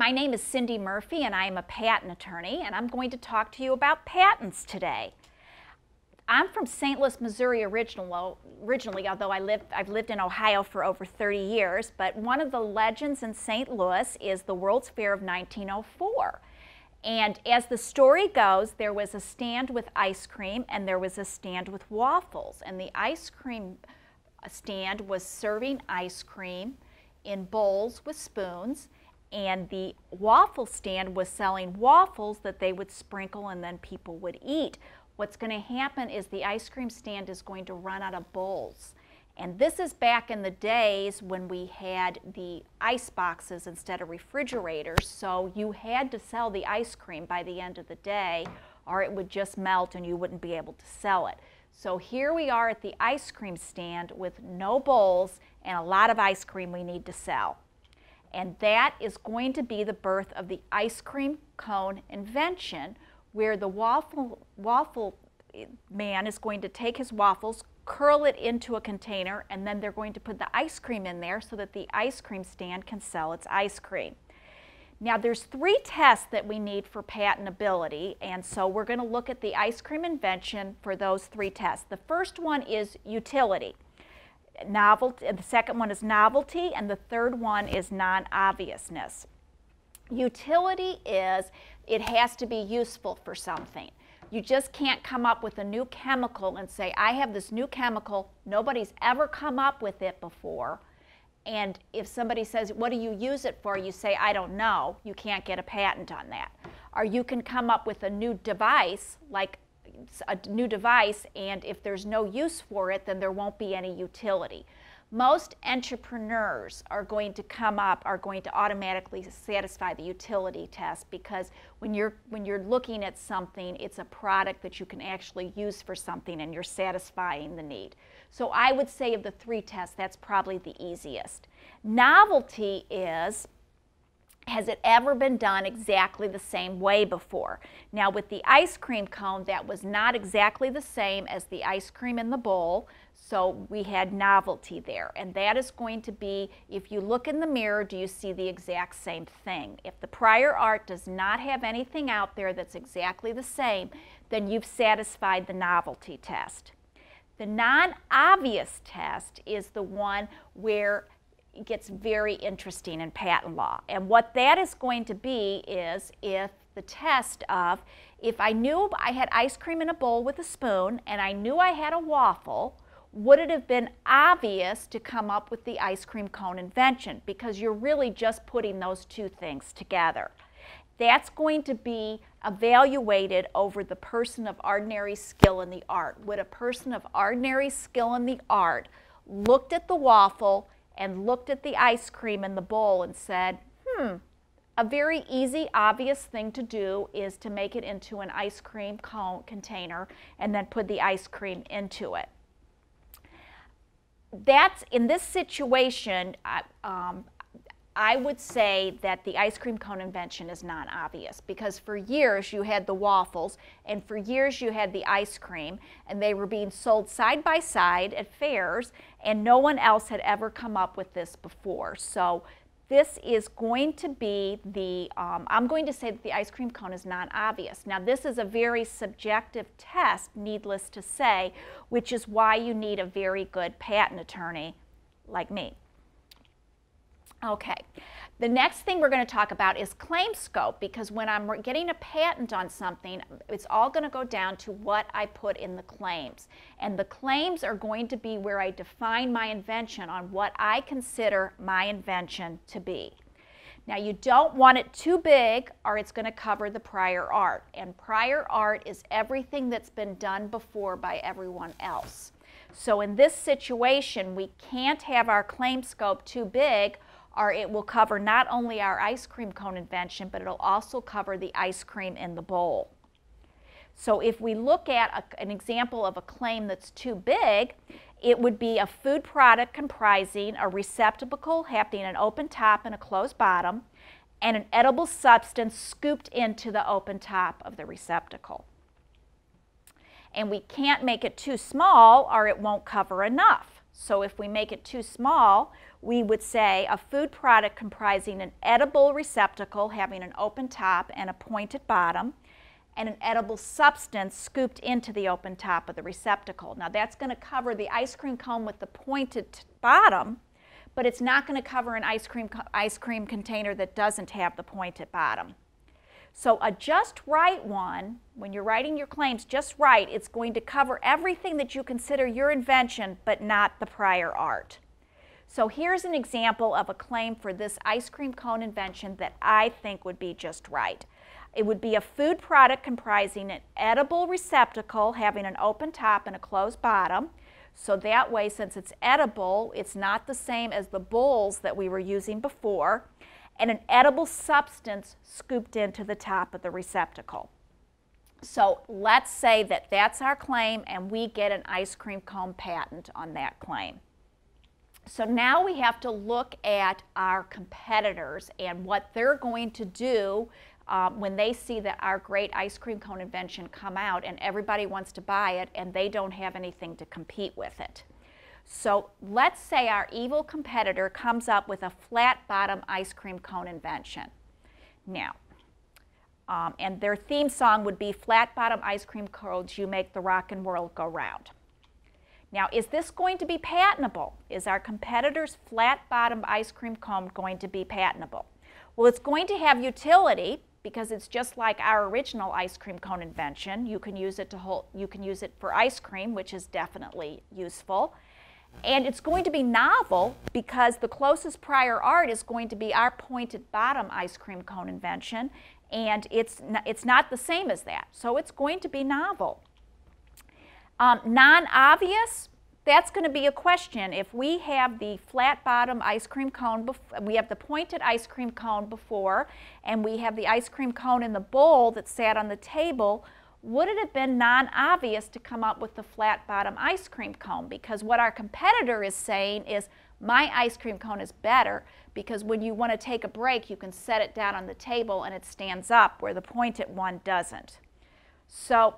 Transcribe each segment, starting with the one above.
My name is Cindy Murphy and I am a patent attorney and I'm going to talk to you about patents today. I'm from St. Louis, Missouri original, originally, although I live, I've lived in Ohio for over 30 years, but one of the legends in St. Louis is the World's Fair of 1904. And as the story goes, there was a stand with ice cream and there was a stand with waffles. And the ice cream uh, stand was serving ice cream in bowls with spoons and the waffle stand was selling waffles that they would sprinkle and then people would eat. What's going to happen is the ice cream stand is going to run out of bowls. And this is back in the days when we had the ice boxes instead of refrigerators, so you had to sell the ice cream by the end of the day or it would just melt and you wouldn't be able to sell it. So here we are at the ice cream stand with no bowls and a lot of ice cream we need to sell. And that is going to be the birth of the ice cream cone invention, where the waffle, waffle eh, man is going to take his waffles, curl it into a container, and then they're going to put the ice cream in there so that the ice cream stand can sell its ice cream. Now there's three tests that we need for patentability, and so we're going to look at the ice cream invention for those three tests. The first one is utility novelty, the second one is novelty, and the third one is non-obviousness. Utility is it has to be useful for something. You just can't come up with a new chemical and say, I have this new chemical, nobody's ever come up with it before. And if somebody says, what do you use it for? You say, I don't know. You can't get a patent on that. Or you can come up with a new device, like a new device and if there's no use for it, then there won't be any utility. Most entrepreneurs are going to come up, are going to automatically satisfy the utility test because when you're, when you're looking at something, it's a product that you can actually use for something and you're satisfying the need. So I would say of the three tests, that's probably the easiest. Novelty is has it ever been done exactly the same way before? Now with the ice cream cone, that was not exactly the same as the ice cream in the bowl, so we had novelty there. And that is going to be, if you look in the mirror, do you see the exact same thing? If the prior art does not have anything out there that's exactly the same, then you've satisfied the novelty test. The non-obvious test is the one where gets very interesting in patent law. And what that is going to be is if the test of if I knew I had ice cream in a bowl with a spoon and I knew I had a waffle, would it have been obvious to come up with the ice cream cone invention? Because you're really just putting those two things together. That's going to be evaluated over the person of ordinary skill in the art. Would a person of ordinary skill in the art looked at the waffle and looked at the ice cream in the bowl and said, hmm, a very easy, obvious thing to do is to make it into an ice cream cone container and then put the ice cream into it. That's, in this situation, um, I would say that the ice cream cone invention is not obvious because for years you had the waffles and for years you had the ice cream and they were being sold side by side at fairs and no one else had ever come up with this before. So this is going to be the, um, I'm going to say that the ice cream cone is not obvious. Now this is a very subjective test, needless to say, which is why you need a very good patent attorney like me. Okay. The next thing we're going to talk about is claim scope because when I'm getting a patent on something, it's all going to go down to what I put in the claims. And the claims are going to be where I define my invention on what I consider my invention to be. Now you don't want it too big or it's going to cover the prior art. And prior art is everything that's been done before by everyone else. So in this situation, we can't have our claim scope too big or it will cover not only our ice cream cone invention, but it'll also cover the ice cream in the bowl. So if we look at a, an example of a claim that's too big, it would be a food product comprising a receptacle having an open top and a closed bottom, and an edible substance scooped into the open top of the receptacle. And we can't make it too small or it won't cover enough. So if we make it too small, we would say a food product comprising an edible receptacle having an open top and a pointed bottom, and an edible substance scooped into the open top of the receptacle. Now that's going to cover the ice cream cone with the pointed bottom, but it's not going to cover an ice cream, ice cream container that doesn't have the pointed bottom. So a just right one, when you're writing your claims just right, it's going to cover everything that you consider your invention, but not the prior art. So here's an example of a claim for this ice cream cone invention that I think would be just right. It would be a food product comprising an edible receptacle having an open top and a closed bottom. So that way, since it's edible, it's not the same as the bowls that we were using before and an edible substance scooped into the top of the receptacle. So let's say that that's our claim and we get an ice cream cone patent on that claim. So now we have to look at our competitors and what they're going to do um, when they see that our great ice cream cone invention come out and everybody wants to buy it and they don't have anything to compete with it. So let's say our evil competitor comes up with a flat bottom ice cream cone invention. Now, um, and their theme song would be Flat Bottom Ice Cream Cones, You Make the Rock and World Go Round. Now, is this going to be patentable? Is our competitor's flat bottom ice cream cone going to be patentable? Well, it's going to have utility because it's just like our original ice cream cone invention. You can use it to hold, you can use it for ice cream, which is definitely useful. And it's going to be novel because the closest prior art is going to be our pointed bottom ice cream cone invention, and it's, it's not the same as that. So it's going to be novel. Um, non-obvious, that's going to be a question. If we have the flat bottom ice cream cone, we have the pointed ice cream cone before, and we have the ice cream cone in the bowl that sat on the table, would it have been non-obvious to come up with the flat bottom ice cream cone? Because what our competitor is saying is, my ice cream cone is better because when you want to take a break, you can set it down on the table and it stands up where the pointed one doesn't. So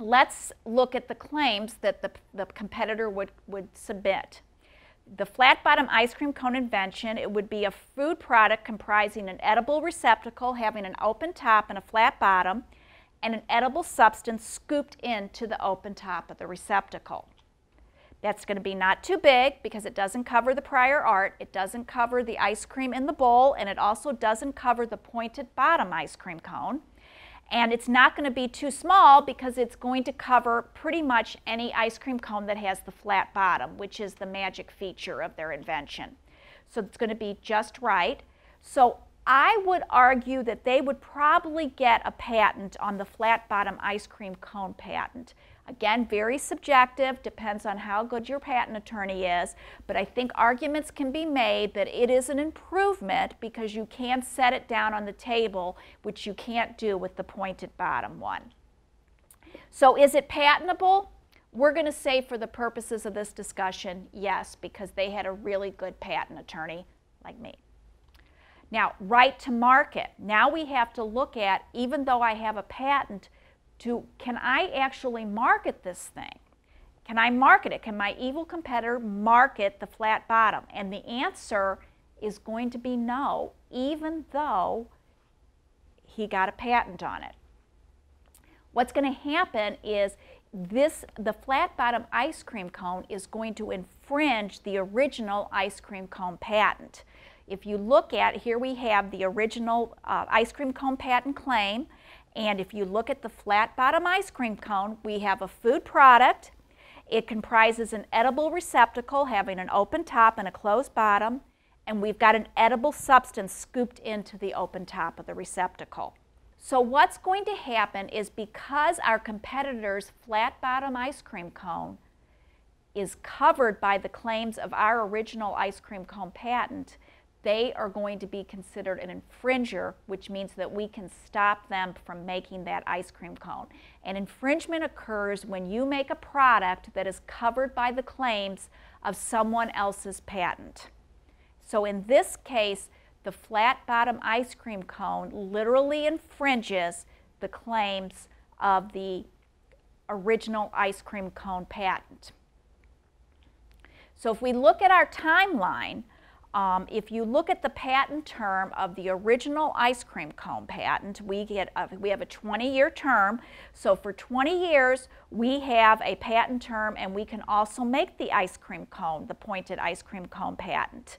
let's look at the claims that the, the competitor would, would submit. The flat bottom ice cream cone invention, it would be a food product comprising an edible receptacle having an open top and a flat bottom and an edible substance scooped into the open top of the receptacle. That's going to be not too big because it doesn't cover the prior art, it doesn't cover the ice cream in the bowl, and it also doesn't cover the pointed bottom ice cream cone. And it's not going to be too small because it's going to cover pretty much any ice cream cone that has the flat bottom, which is the magic feature of their invention. So it's going to be just right. So I would argue that they would probably get a patent on the flat bottom ice cream cone patent. Again, very subjective, depends on how good your patent attorney is, but I think arguments can be made that it is an improvement because you can set it down on the table, which you can't do with the pointed bottom one. So is it patentable? We're going to say for the purposes of this discussion, yes, because they had a really good patent attorney like me. Now, right to market. Now we have to look at, even though I have a patent, to can I actually market this thing? Can I market it? Can my evil competitor market the flat bottom? And the answer is going to be no, even though he got a patent on it. What's going to happen is this the flat bottom ice cream cone is going to infringe the original ice cream cone patent. If you look at, here we have the original uh, ice cream cone patent claim, and if you look at the flat bottom ice cream cone, we have a food product. It comprises an edible receptacle having an open top and a closed bottom, and we've got an edible substance scooped into the open top of the receptacle. So what's going to happen is because our competitor's flat bottom ice cream cone is covered by the claims of our original ice cream cone patent, they are going to be considered an infringer, which means that we can stop them from making that ice cream cone. And infringement occurs when you make a product that is covered by the claims of someone else's patent. So in this case, the flat bottom ice cream cone literally infringes the claims of the original ice cream cone patent. So if we look at our timeline, um, if you look at the patent term of the original ice cream cone patent, we, get a, we have a 20-year term. So for 20 years, we have a patent term and we can also make the ice cream cone, the pointed ice cream cone patent.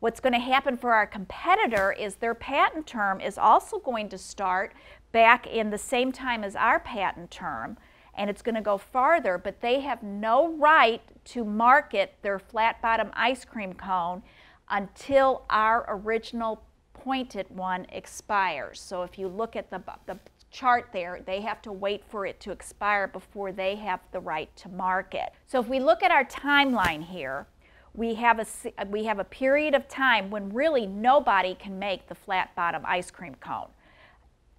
What's going to happen for our competitor is their patent term is also going to start back in the same time as our patent term and it's going to go farther, but they have no right to market their flat bottom ice cream cone until our original pointed one expires. So if you look at the, the chart there, they have to wait for it to expire before they have the right to market. So if we look at our timeline here, we have a, we have a period of time when really nobody can make the flat bottom ice cream cone.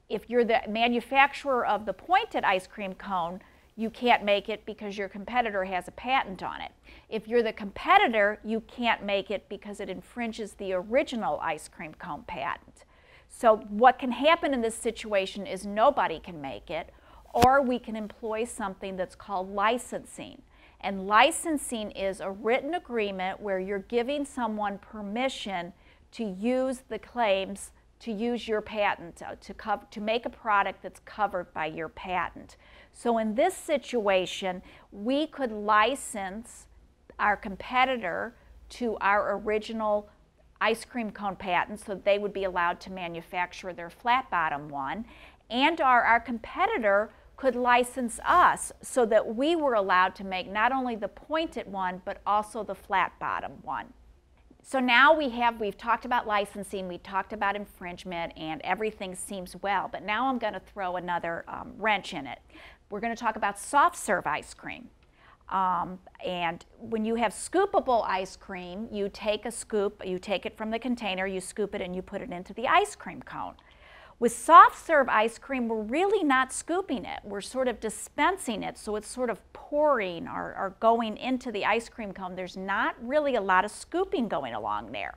If you're the manufacturer of the pointed ice cream cone, you can't make it because your competitor has a patent on it. If you're the competitor, you can't make it because it infringes the original ice cream cone patent. So what can happen in this situation is nobody can make it, or we can employ something that's called licensing. And licensing is a written agreement where you're giving someone permission to use the claims, to use your patent, uh, to, to make a product that's covered by your patent. So in this situation, we could license our competitor to our original ice cream cone patent so they would be allowed to manufacture their flat bottom one and our, our competitor could license us so that we were allowed to make not only the pointed one but also the flat bottom one. So now we have, we've talked about licensing, we talked about infringement, and everything seems well, but now I'm going to throw another um, wrench in it we're going to talk about soft serve ice cream. Um, and when you have scoopable ice cream, you take a scoop, you take it from the container, you scoop it, and you put it into the ice cream cone. With soft serve ice cream, we're really not scooping it. We're sort of dispensing it, so it's sort of pouring or, or going into the ice cream cone. There's not really a lot of scooping going along there.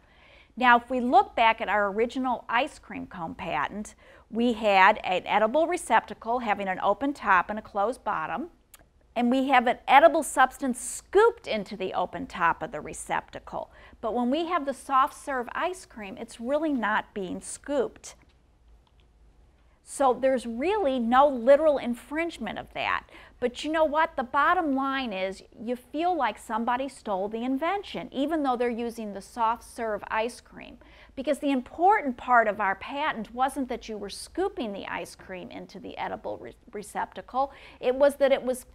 Now, if we look back at our original ice cream cone patent, we had an edible receptacle having an open top and a closed bottom, and we have an edible substance scooped into the open top of the receptacle. But when we have the soft serve ice cream, it's really not being scooped. So there's really no literal infringement of that. But you know what? The bottom line is you feel like somebody stole the invention, even though they're using the soft serve ice cream. Because the important part of our patent wasn't that you were scooping the ice cream into the edible re receptacle, it was that it was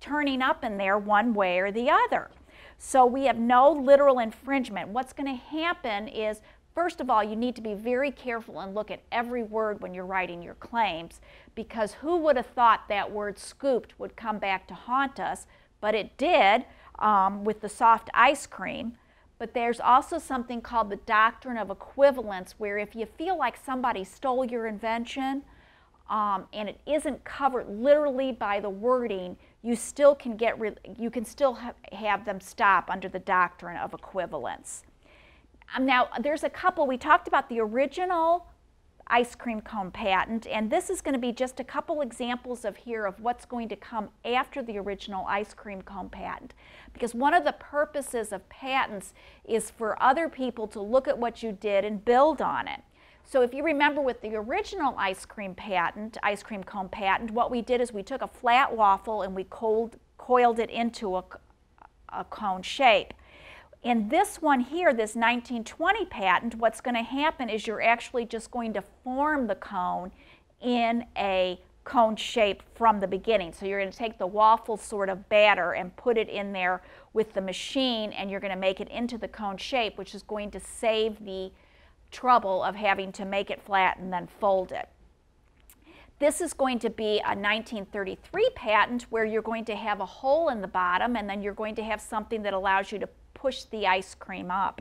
turning up in there one way or the other. So we have no literal infringement. What's going to happen is First of all, you need to be very careful and look at every word when you're writing your claims because who would have thought that word scooped would come back to haunt us, but it did um, with the soft ice cream. But there's also something called the doctrine of equivalents where if you feel like somebody stole your invention um, and it isn't covered literally by the wording, you still can get you can still ha have them stop under the doctrine of equivalents. Um, now, there's a couple, we talked about the original ice cream cone patent, and this is going to be just a couple examples of here of what's going to come after the original ice cream cone patent. Because one of the purposes of patents is for other people to look at what you did and build on it. So if you remember with the original ice cream patent, ice cream cone patent, what we did is we took a flat waffle and we coiled, coiled it into a, a cone shape. In this one here, this 1920 patent, what's going to happen is you're actually just going to form the cone in a cone shape from the beginning. So you're going to take the waffle sort of batter and put it in there with the machine and you're going to make it into the cone shape, which is going to save the trouble of having to make it flat and then fold it. This is going to be a 1933 patent where you're going to have a hole in the bottom and then you're going to have something that allows you to push the ice cream up.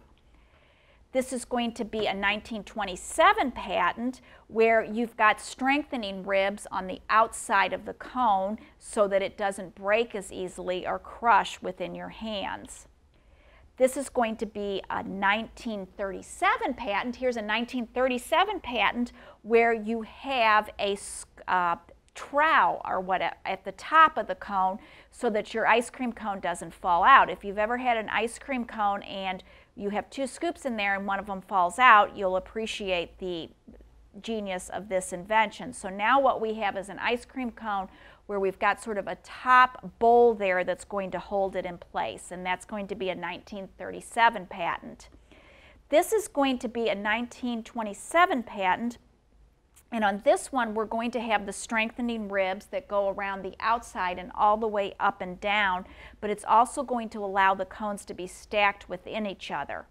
This is going to be a 1927 patent where you've got strengthening ribs on the outside of the cone so that it doesn't break as easily or crush within your hands. This is going to be a 1937 patent. Here's a 1937 patent where you have a, uh, trough or what at the top of the cone so that your ice cream cone doesn't fall out. If you've ever had an ice cream cone and you have two scoops in there and one of them falls out, you'll appreciate the genius of this invention. So now what we have is an ice cream cone where we've got sort of a top bowl there that's going to hold it in place, and that's going to be a 1937 patent. This is going to be a 1927 patent, and on this one, we're going to have the strengthening ribs that go around the outside and all the way up and down, but it's also going to allow the cones to be stacked within each other.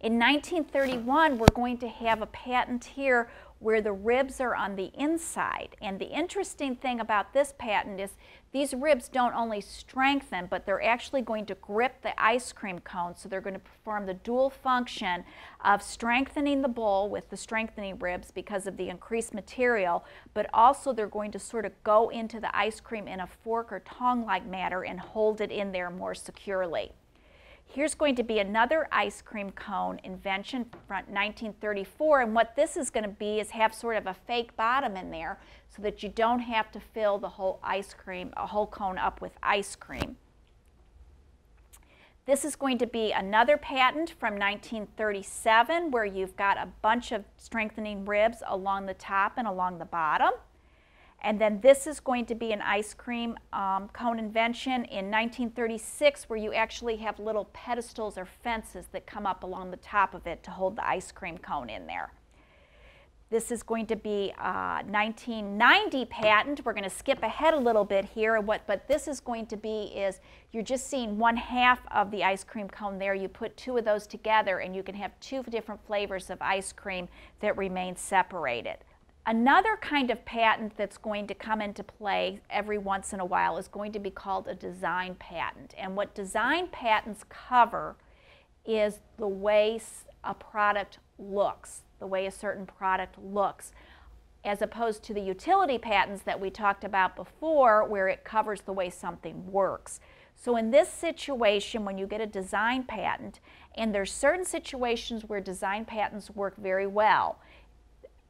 In 1931, we're going to have a patent here where the ribs are on the inside. And the interesting thing about this patent is these ribs don't only strengthen, but they're actually going to grip the ice cream cone. So they're going to perform the dual function of strengthening the bowl with the strengthening ribs because of the increased material, but also they're going to sort of go into the ice cream in a fork or tongue-like manner and hold it in there more securely. Here's going to be another ice cream cone invention from 1934 and what this is going to be is have sort of a fake bottom in there so that you don't have to fill the whole ice cream, a whole cone up with ice cream. This is going to be another patent from 1937 where you've got a bunch of strengthening ribs along the top and along the bottom. And then this is going to be an ice cream um, cone invention in 1936 where you actually have little pedestals or fences that come up along the top of it to hold the ice cream cone in there. This is going to be a 1990 patent. We're going to skip ahead a little bit here. What, but this is going to be is you're just seeing one half of the ice cream cone there. You put two of those together and you can have two different flavors of ice cream that remain separated. Another kind of patent that's going to come into play every once in a while is going to be called a design patent. And what design patents cover is the way a product looks, the way a certain product looks, as opposed to the utility patents that we talked about before where it covers the way something works. So in this situation, when you get a design patent, and there's certain situations where design patents work very well,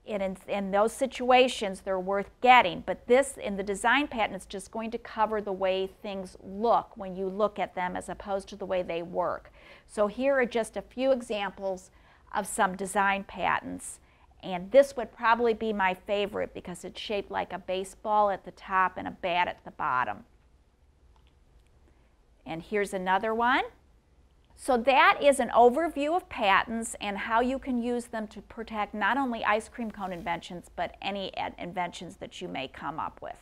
and in, in, those situations, they're worth getting. But this, in the design patent, is just going to cover the way things look when you look at them as opposed to the way they work. So here are just a few examples of some design patents. And this would probably be my favorite because it's shaped like a baseball at the top and a bat at the bottom. And here's another one. So that is an overview of patents and how you can use them to protect not only ice cream cone inventions, but any inventions that you may come up with.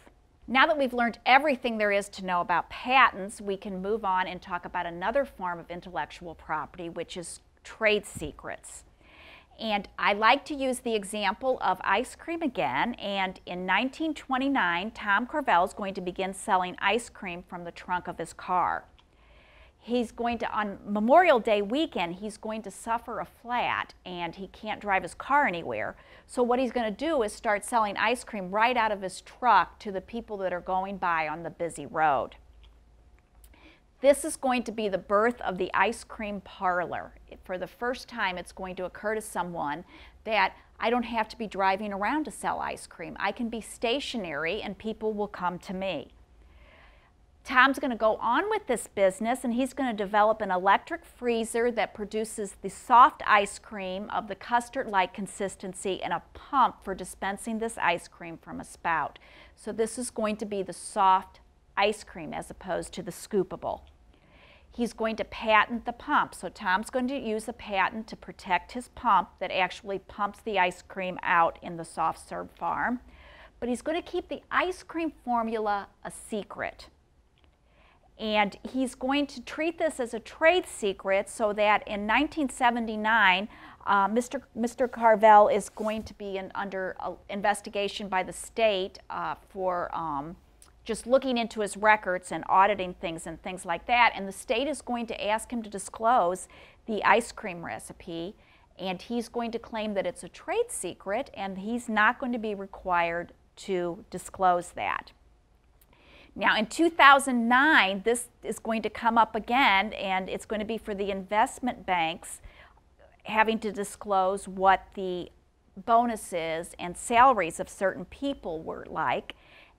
Now that we've learned everything there is to know about patents, we can move on and talk about another form of intellectual property, which is trade secrets. And I like to use the example of ice cream again. And in 1929, Tom Carvel is going to begin selling ice cream from the trunk of his car he's going to, on Memorial Day weekend, he's going to suffer a flat and he can't drive his car anywhere. So what he's going to do is start selling ice cream right out of his truck to the people that are going by on the busy road. This is going to be the birth of the ice cream parlor. For the first time, it's going to occur to someone that I don't have to be driving around to sell ice cream. I can be stationary and people will come to me. Tom's going to go on with this business and he's going to develop an electric freezer that produces the soft ice cream of the custard-like consistency and a pump for dispensing this ice cream from a spout. So this is going to be the soft ice cream as opposed to the scoopable. He's going to patent the pump. So Tom's going to use a patent to protect his pump that actually pumps the ice cream out in the soft serve farm. But he's going to keep the ice cream formula a secret. And he's going to treat this as a trade secret so that in 1979, uh, Mr. Mr. Carvel is going to be in, under uh, investigation by the state uh, for um, just looking into his records and auditing things and things like that. And the state is going to ask him to disclose the ice cream recipe. And he's going to claim that it's a trade secret and he's not going to be required to disclose that. Now in 2009, this is going to come up again and it's going to be for the investment banks having to disclose what the bonuses and salaries of certain people were like,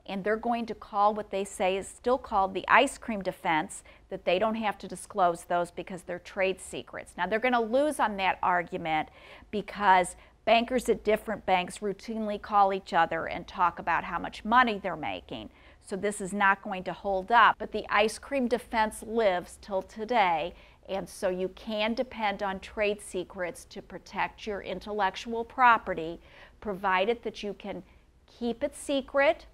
and they're going to call what they say is still called the ice cream defense that they don't have to disclose those because they're trade secrets. Now they're going to lose on that argument because bankers at different banks routinely call each other and talk about how much money they're making. So this is not going to hold up, but the ice cream defense lives till today and so you can depend on trade secrets to protect your intellectual property, provided that you can keep it secret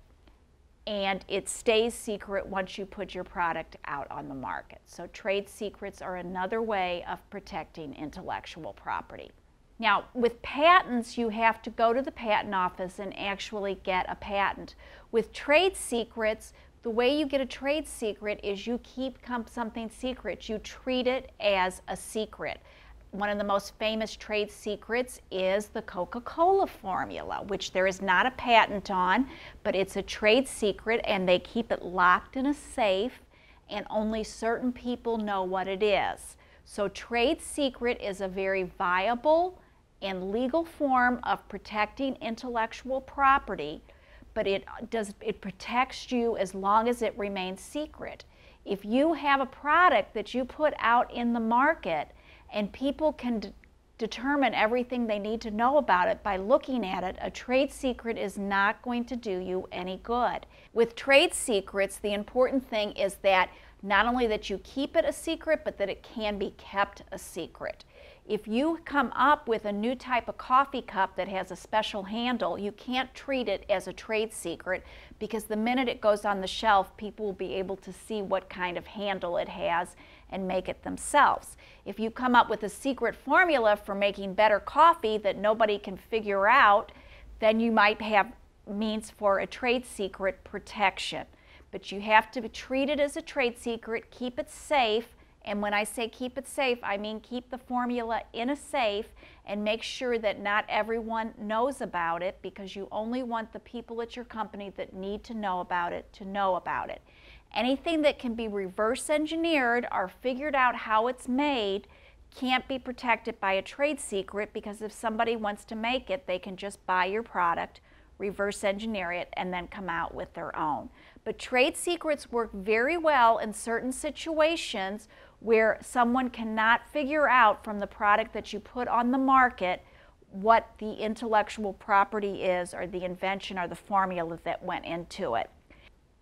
and it stays secret once you put your product out on the market. So trade secrets are another way of protecting intellectual property. Now, with patents, you have to go to the patent office and actually get a patent. With trade secrets, the way you get a trade secret is you keep something secret. You treat it as a secret. One of the most famous trade secrets is the Coca-Cola formula, which there is not a patent on, but it's a trade secret and they keep it locked in a safe and only certain people know what it is. So trade secret is a very viable and legal form of protecting intellectual property but it does it protects you as long as it remains secret. If you have a product that you put out in the market and people can determine everything they need to know about it by looking at it, a trade secret is not going to do you any good. With trade secrets, the important thing is that not only that you keep it a secret, but that it can be kept a secret. If you come up with a new type of coffee cup that has a special handle, you can't treat it as a trade secret because the minute it goes on the shelf, people will be able to see what kind of handle it has and make it themselves. If you come up with a secret formula for making better coffee that nobody can figure out, then you might have means for a trade secret protection. But you have to treat it as a trade secret, keep it safe, and when I say keep it safe, I mean keep the formula in a safe and make sure that not everyone knows about it because you only want the people at your company that need to know about it to know about it. Anything that can be reverse engineered or figured out how it's made can't be protected by a trade secret because if somebody wants to make it, they can just buy your product, reverse engineer it, and then come out with their own. But trade secrets work very well in certain situations where someone cannot figure out from the product that you put on the market what the intellectual property is or the invention or the formula that went into it.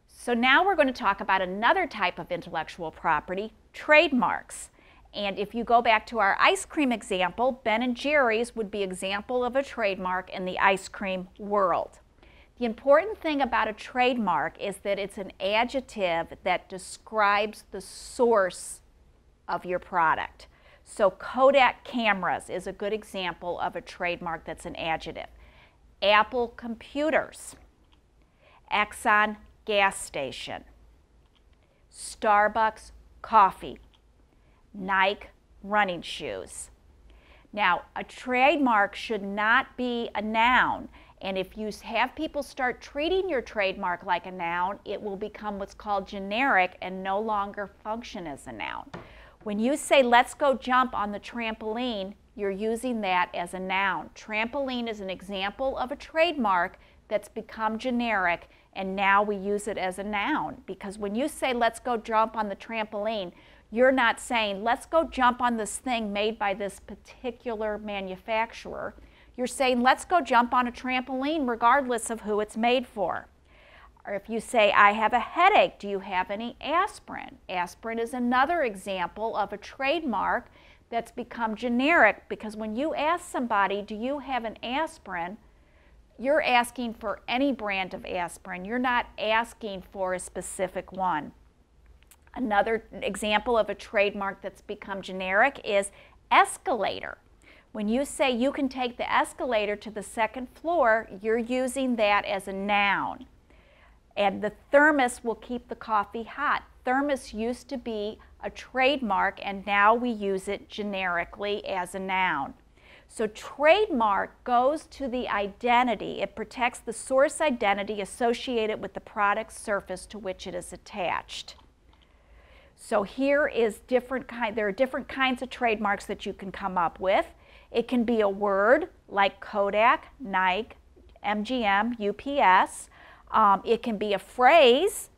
So now we're going to talk about another type of intellectual property, trademarks. And if you go back to our ice cream example, Ben & Jerry's would be example of a trademark in the ice cream world. The important thing about a trademark is that it's an adjective that describes the source of your product. So Kodak cameras is a good example of a trademark that's an adjective. Apple computers, Exxon gas station, Starbucks coffee, Nike running shoes. Now, a trademark should not be a noun. And if you have people start treating your trademark like a noun, it will become what's called generic and no longer function as a noun. When you say, let's go jump on the trampoline, you're using that as a noun. Trampoline is an example of a trademark that's become generic and now we use it as a noun because when you say let's go jump on the trampoline, you're not saying let's go jump on this thing made by this particular manufacturer. You're saying let's go jump on a trampoline regardless of who it's made for. Or if you say, I have a headache, do you have any aspirin? Aspirin is another example of a trademark that's become generic because when you ask somebody, do you have an aspirin, you're asking for any brand of aspirin. You're not asking for a specific one. Another example of a trademark that's become generic is escalator. When you say you can take the escalator to the second floor, you're using that as a noun. And the thermos will keep the coffee hot. Thermos used to be a trademark and now we use it generically as a noun. So trademark goes to the identity. It protects the source identity associated with the product surface to which it is attached. So here is different kind, there are different kinds of trademarks that you can come up with. It can be a word like Kodak, Nike, MGM, UPS. Um, it can be a phrase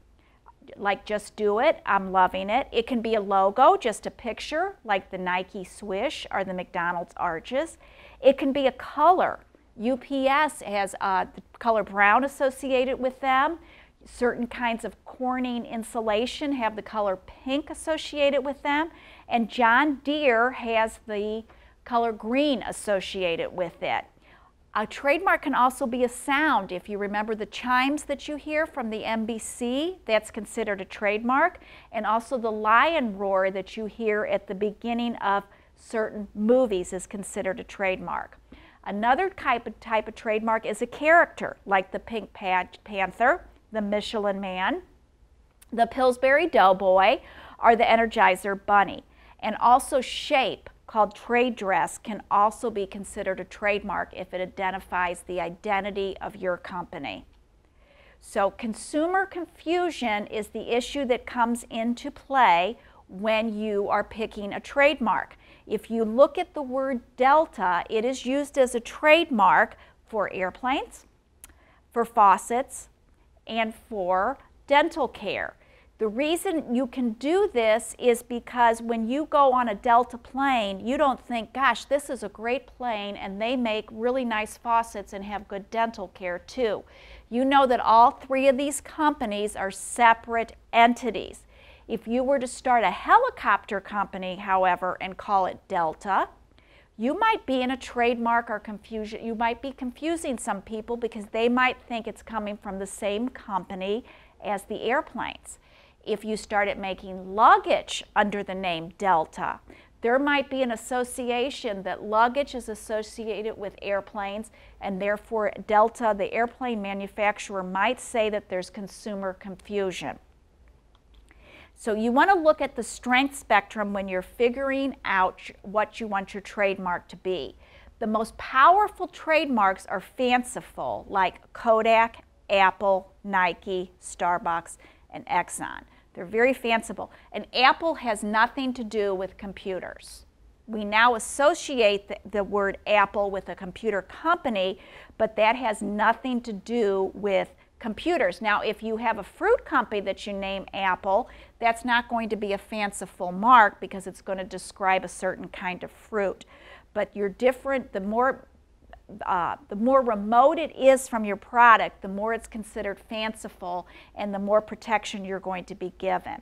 like just do it, I'm loving it. It can be a logo, just a picture like the Nike swish or the McDonald's arches. It can be a color. UPS has uh, the color brown associated with them. Certain kinds of Corning insulation have the color pink associated with them. And John Deere has the color green associated with it. A trademark can also be a sound. If you remember the chimes that you hear from the NBC, that's considered a trademark. And also the lion roar that you hear at the beginning of certain movies is considered a trademark. Another type of, type of trademark is a character, like the Pink Panther, the Michelin Man, the Pillsbury Doughboy, or the Energizer Bunny. And also shape, called trade dress, can also be considered a trademark if it identifies the identity of your company. So consumer confusion is the issue that comes into play when you are picking a trademark. If you look at the word Delta, it is used as a trademark for airplanes, for faucets, and for dental care. The reason you can do this is because when you go on a Delta plane, you don't think, gosh, this is a great plane and they make really nice faucets and have good dental care too. You know that all three of these companies are separate entities. If you were to start a helicopter company, however, and call it Delta, you might be in a trademark or confusion. You might be confusing some people because they might think it's coming from the same company as the airplanes. If you started making luggage under the name Delta, there might be an association that luggage is associated with airplanes and therefore Delta, the airplane manufacturer, might say that there's consumer confusion. So you want to look at the strength spectrum when you're figuring out what you want your trademark to be. The most powerful trademarks are fanciful, like Kodak, Apple, Nike, Starbucks, and Exxon. They're very fanciful. And Apple has nothing to do with computers. We now associate the, the, word Apple with a computer company, but that has nothing to do with computers. Now, if you have a fruit company that you name Apple, that's not going to be a fanciful mark because it's going to describe a certain kind of fruit. But you're different, the more uh, the more remote it is from your product, the more it's considered fanciful and the more protection you're going to be given.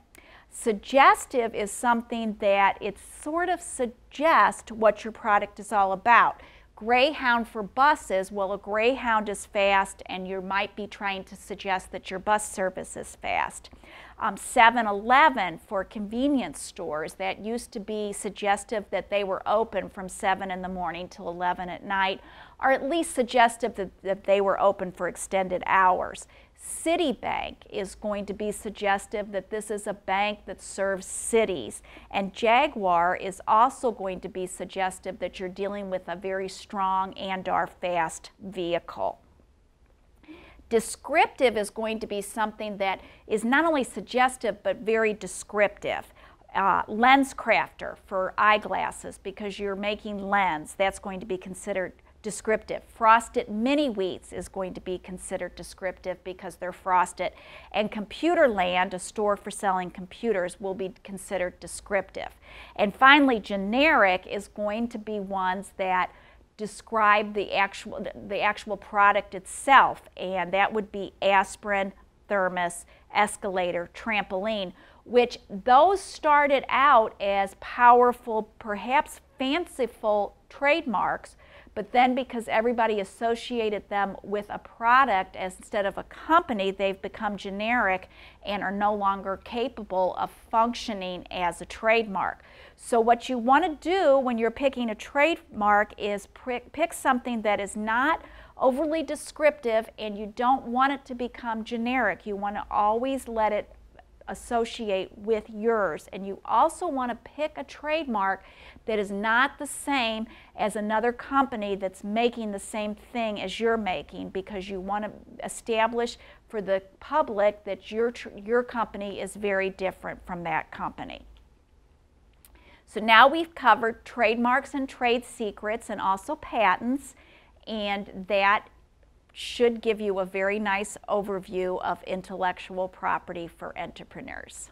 Suggestive is something that it sort of suggests what your product is all about. Greyhound for buses, well, a Greyhound is fast, and you might be trying to suggest that your bus service is fast. 7-Eleven um, for convenience stores, that used to be suggestive that they were open from 7 in the morning till 11 at night, or at least suggestive that, that they were open for extended hours. Citibank is going to be suggestive that this is a bank that serves cities. And Jaguar is also going to be suggestive that you're dealing with a very strong and or fast vehicle. Descriptive is going to be something that is not only suggestive but very descriptive. Uh, LensCrafter for eyeglasses because you're making lens, that's going to be considered descriptive. Frosted mini wheats is going to be considered descriptive because they're frosted. And Computerland, a store for selling computers, will be considered descriptive. And finally, generic is going to be ones that describe the actual, the actual product itself. And that would be aspirin, thermos, escalator, trampoline, which those started out as powerful, perhaps fanciful trademarks, but then because everybody associated them with a product instead of a company, they've become generic and are no longer capable of functioning as a trademark. So what you want to do when you're picking a trademark is pick something that is not overly descriptive and you don't want it to become generic. You want to always let it associate with yours. And you also want to pick a trademark that is not the same as another company that's making the same thing as you're making because you want to establish for the public that your, your company is very different from that company. So now we've covered trademarks and trade secrets and also patents, and that should give you a very nice overview of intellectual property for entrepreneurs.